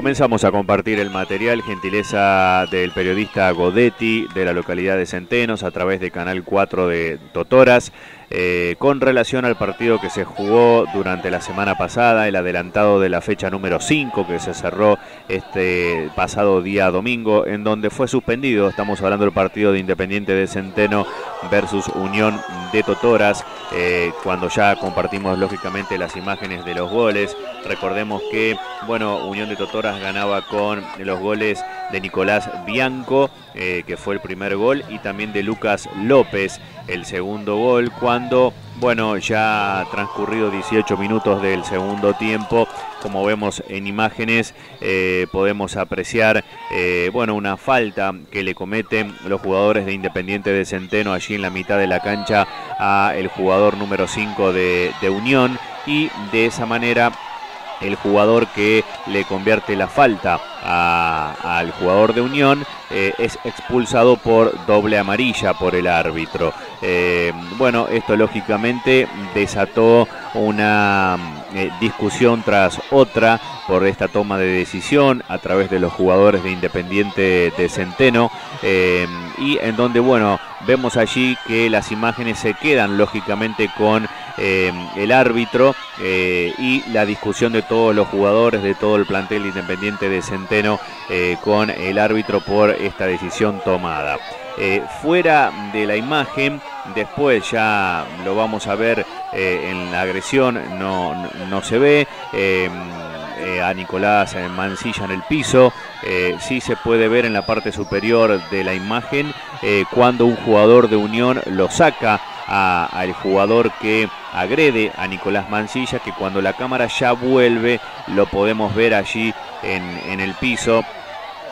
Comenzamos a compartir el material, gentileza del periodista Godetti de la localidad de Centenos a través de Canal 4 de Totoras. Eh, con relación al partido que se jugó durante la semana pasada, el adelantado de la fecha número 5 que se cerró este pasado día domingo, en donde fue suspendido, estamos hablando del partido de Independiente de Centeno versus Unión de Totoras, eh, cuando ya compartimos lógicamente las imágenes de los goles. Recordemos que, bueno, Unión de Totoras ganaba con los goles de Nicolás Bianco, eh, que fue el primer gol, y también de Lucas López, el segundo gol, bueno, ya transcurrido 18 minutos del segundo tiempo, como vemos en imágenes, eh, podemos apreciar, eh, bueno, una falta que le cometen los jugadores de Independiente de Centeno allí en la mitad de la cancha a el jugador número 5 de, de Unión, y de esa manera el jugador que le convierte la falta al jugador de Unión eh, es expulsado por doble amarilla por el árbitro. Eh, bueno, esto lógicamente desató una eh, discusión tras otra por esta toma de decisión a través de los jugadores de Independiente de Centeno y en donde, bueno, vemos allí que las imágenes se quedan lógicamente con el árbitro y la discusión de todos los jugadores, de todo el plantel Independiente de Centeno con el árbitro por esta decisión tomada. Eh, fuera de la imagen, después ya lo vamos a ver eh, en la agresión, no, no, se ve. Em, eh, a Nicolás Mancilla en el piso, sí se puede ver en la parte superior de la imagen cuando un jugador de Unión lo saca al jugador que agrede a Nicolás Mancilla, que cuando la cámara ya vuelve lo podemos ver allí en el piso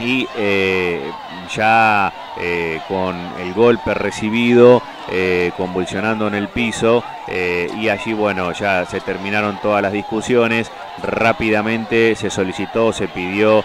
y eh, ya eh, con el golpe recibido, eh, convulsionando en el piso y allí bueno ya se terminaron todas las discusiones, rápidamente se solicitó, se pidió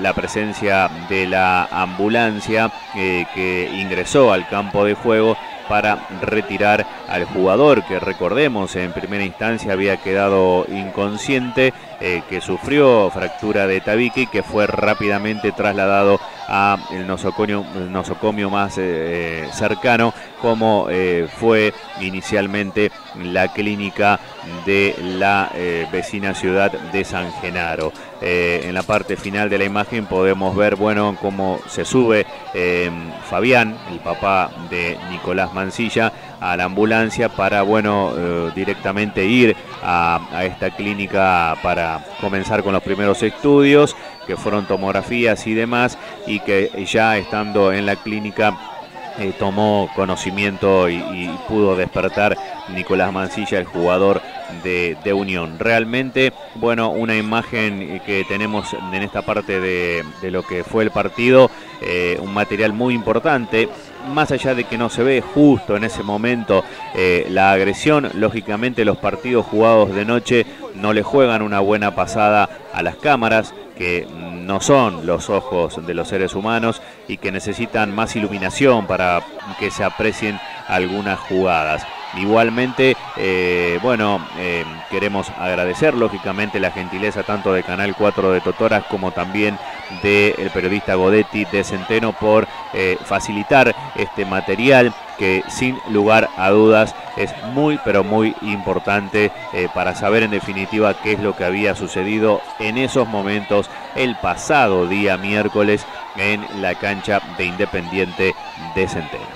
la presencia de la ambulancia que ingresó al campo de juego para retirar al jugador que recordemos en primera instancia había quedado inconsciente, eh, que sufrió fractura de tabique y que fue rápidamente trasladado a el nosocomio, más eh, eh, cercano como fue inicialmente la clínica de la vecina ciudad de San Genaro. en la parte final de la imagen podemos ver bueno cómo se sube Fabián, el papá de Nicolás Mancilla, a la ambulancia para, bueno, directamente ir a, esta clínica para comenzar con los primeros estudios, que fueron tomografías y demás, y que ya estando en la clínica eh, tomó conocimiento y, pudo despertar Nicolás Mancilla, el jugador de, Unión. Realmente, bueno, una imagen que tenemos en esta parte de, lo que fue el partido, eh, un material muy importante más allá de que no se ve justo en ese momento eh, la agresión, lógicamente los partidos jugados de noche no le juegan una buena pasada a las cámaras, que no son los ojos de los seres humanos y que necesitan más iluminación para que se aprecien algunas jugadas. Igualmente, eh, bueno, eh, queremos agradecer lógicamente la gentileza tanto de Canal 4 de Totoras como también del periodista Godetti de Centeno por eh, facilitar este material que sin lugar a dudas es muy pero muy importante para saber en definitiva qué es lo que había sucedido en esos momentos el pasado día miércoles en la cancha de Independiente de Centeno.